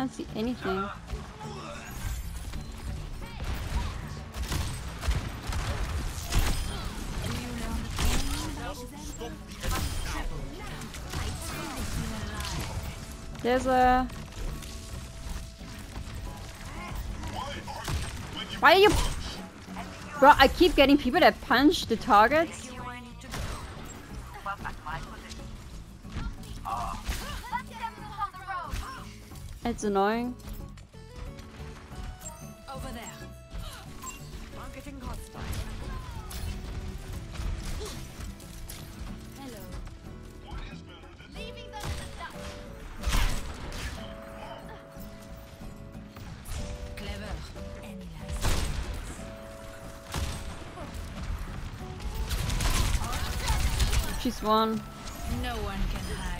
Can't see anything. There's a... Why are you... Bro, I keep getting people that punch the targets. It's annoying. Over there. Marketing hostile. Hello. Leaving them in the dust. Clever. Any last She's one. No one can hide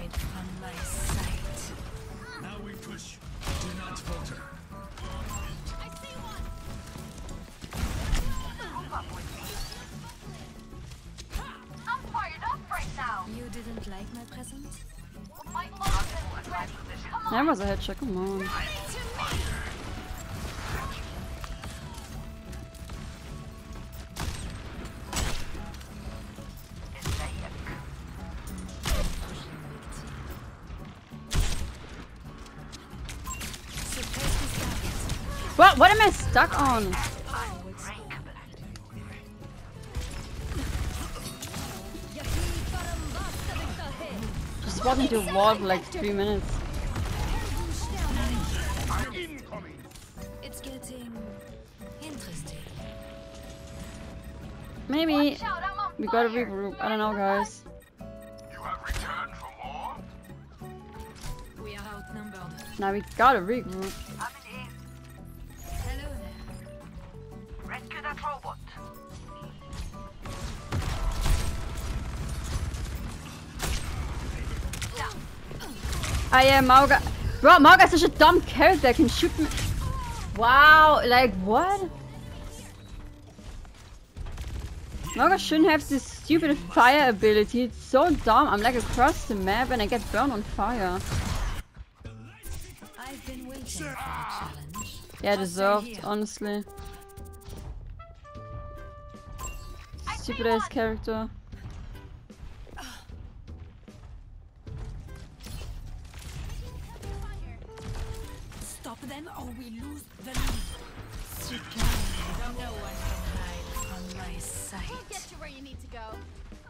didn't like my present? That was a headshot, come on. What? What am I stuck on? Just walking into a wall for like three minutes. It's getting interesting. Maybe Shout, I'm on we gotta fire. regroup. I don't know, guys. You have returned for more? We are outnumbered. Now we gotta regroup. Hello there. Rescue that robot. I am Mauga. Bro, Mauga's such a dumb character. Can shoot me. Wow, like what? Mauga shouldn't have this stupid fire ability. It's so dumb. I'm like across the map and I get burned on fire. Yeah, deserved, honestly. Stupid ass character. Stop them or we lose the lead. Secure. No one can hide from my sight. We'll get you where you need to go.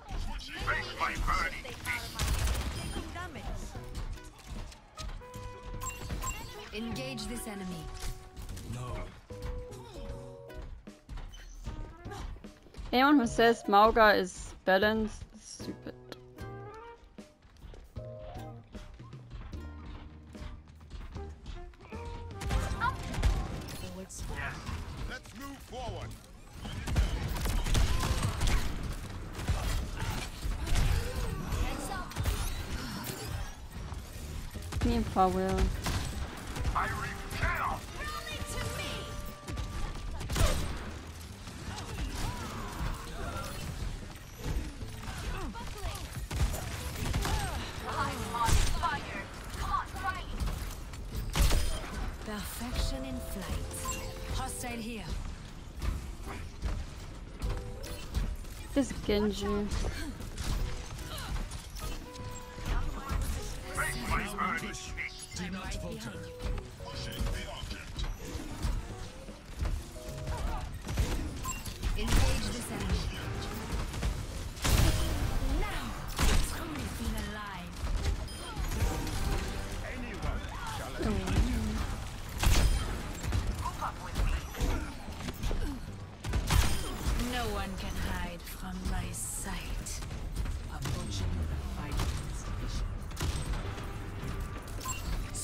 Face my burning Taking damage. Engage this enemy. No. Anyone who says Mauga is balanced Come on, try it. Perfection in flight. Hostile here. This Genji. Do not falter.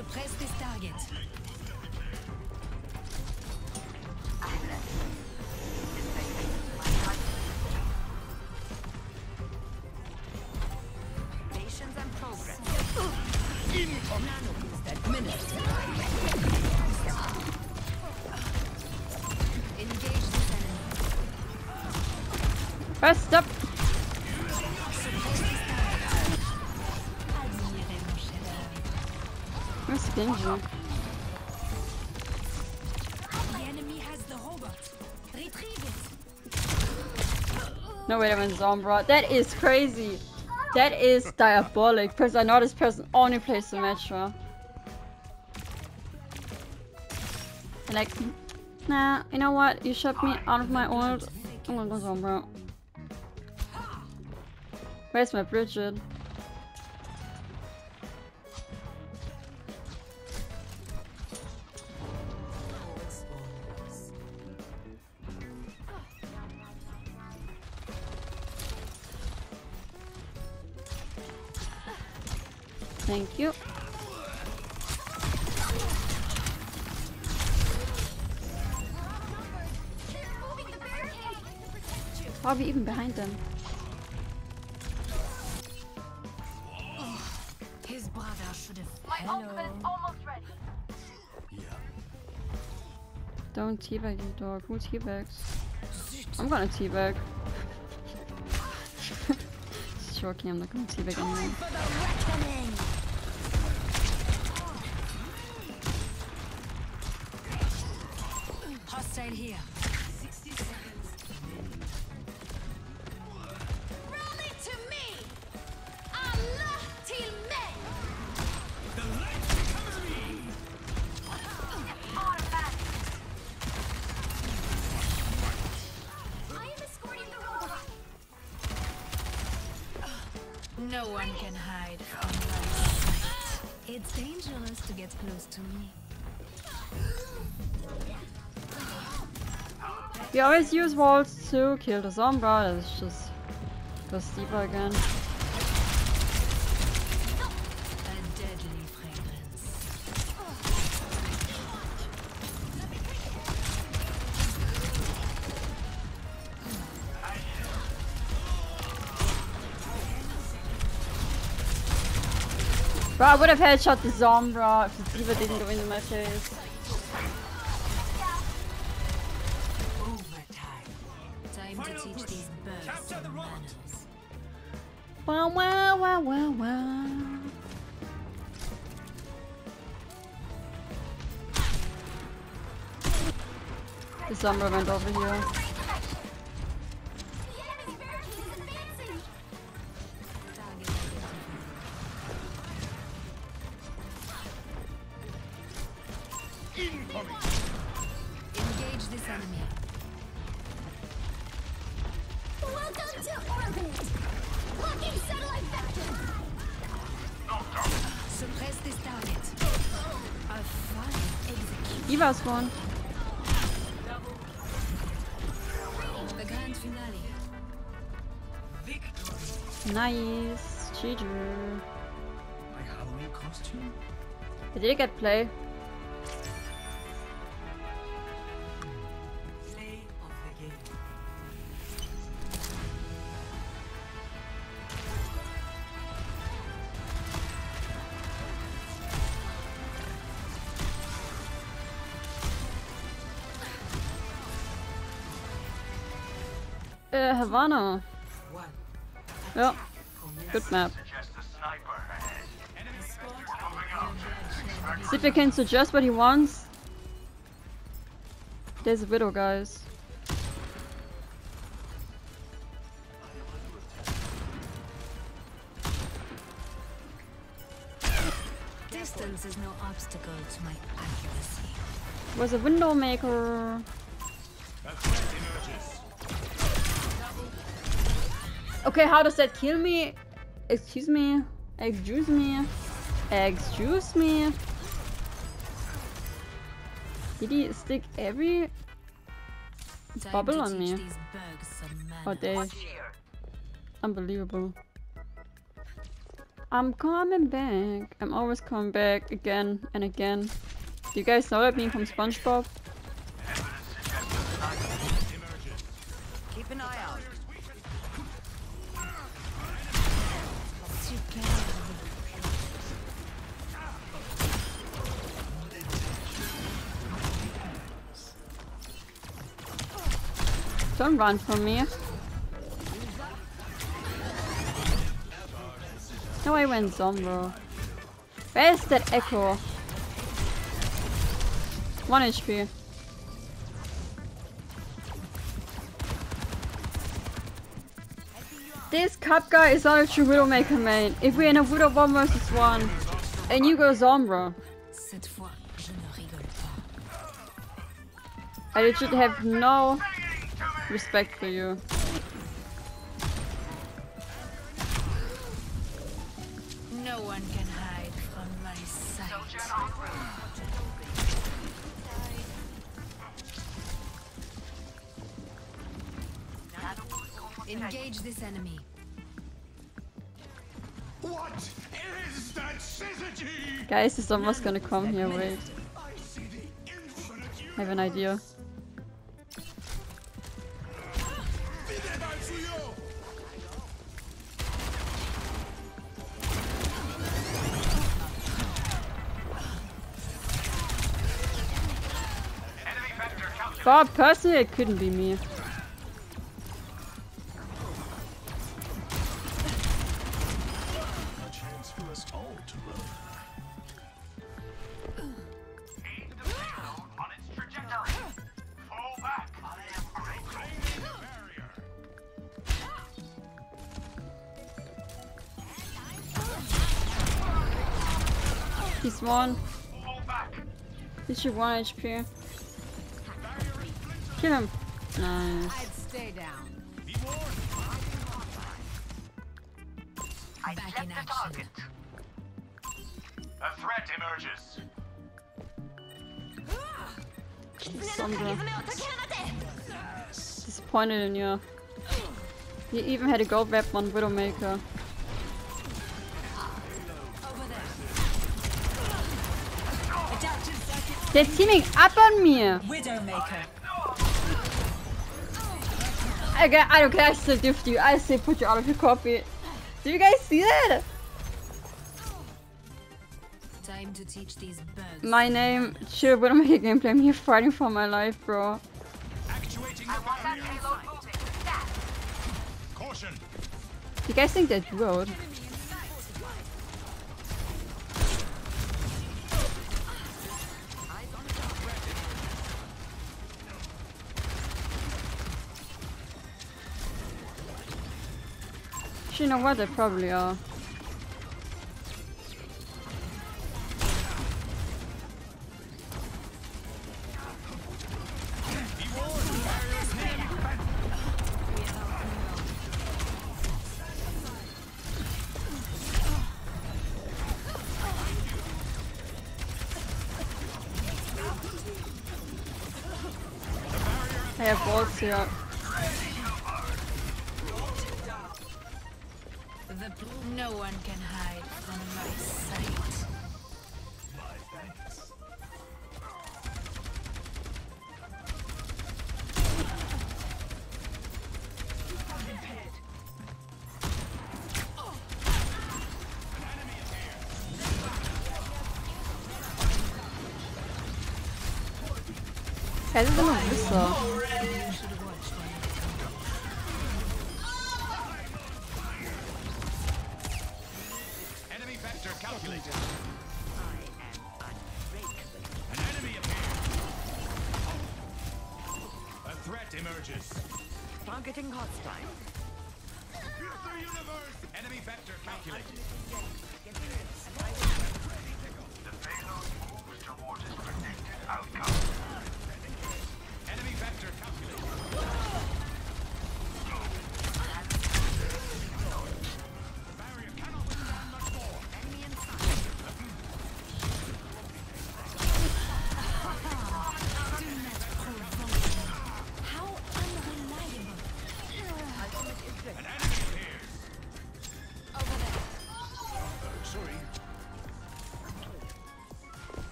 Suppress this target. Stations and progress. Engage this stop. stingy. No, wait, I'm in Sombra. That is crazy. That is diabolic. Because uh, I know this person only plays Symmetra. And like, nah, you know what? You shut me out of my old. Oh I'm gonna go Sombra. Where's my Bridget? Thank you. Moving. How are we even behind them? His brother should have. My ultimate is almost ready. Yeah. Don't teabag you dog. Who teabags? I'm gonna teabag. Just joking, I'm not gonna teabag anyone. For. Hostile here. 60 seconds. Rally to me. Allah till me. Automatic. I am escorting the robot. No one can hide from my sight. It's dangerous to get close to me. We always use walls to kill the Sombra. That's just goes deeper again. Bro, I would have headshot the Sombra if the D.Va didn't go into my face. To teach these birds some manners. Wow, wow, wow, wow, wow. The Sombra went over here. The enemy barricade is advancing. Incoming. Engage this enemy. Execution. D.Va's one. The grand finale. Nice. GG. My Halloween costume? Did you get play? Play Uh, Havana. Yeah. Good map. Suggest a sniper ahead. Zippy can suggest what he wants. There's a widow, guys. Distance is no obstacle to my accuracy. Was a window maker. Okay, how does that kill me? Excuse me. Excuse me. Excuse me. Did he stick every Time bubble on me? these bugs some manners. Oh, they unbelievable. I'm coming back. I'm always coming back again and again. Do you guys know that meme from SpongeBob? Keep an eye out. Don't run from me. No, I went Zombo. Where's that Echo? 1 HP. This cup guy is not a true Widowmaker main. If we're in a Widow 1 versus 1, and you go Zombro, I legit have no respect for you. No one can hide from my sight. Engage this enemy. What is that syzygy? Guys, is almost gonna come here, wait. I see the infinite I have an idea. Back. I am reclaiming the barrier. He's one. He's your 1 HP. Kill him. Nice. I'd stay down. Be warned. I Back in action. target. A threat emerges. Sombra. Disappointed in you. You even had a gold weapon on Widowmaker. Over there. Adaptive circuit. They're teaming up on me! Widowmaker. I, ga- I don't care, I still diffed you. I still put you out of your copy. Do you guys see that? Time to teach these birds. My name, chill Widowmaker gameplay. I'm here fighting for my life, bro. Actuating I the want that payload moving. Caution. You guys think that road? You know what? They probably are. I have bolts here. Appears. A threat emerges. Targeting hostile. The universe. Enemy vector calculated. The payload moves towards its predicted outcome.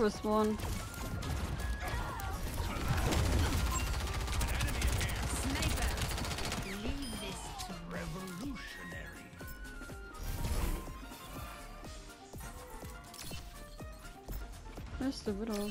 First one. Where's the riddle.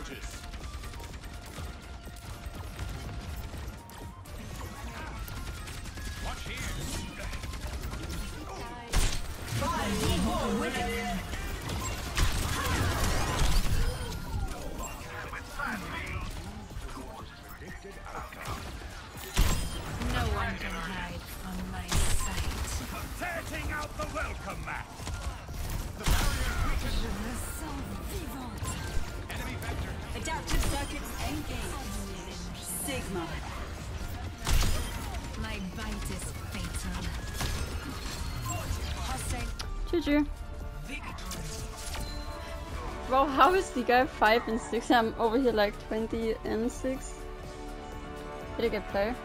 did? Bro, how is the guy 5 and 6? I'm over here like 20 and 6. Pretty good player?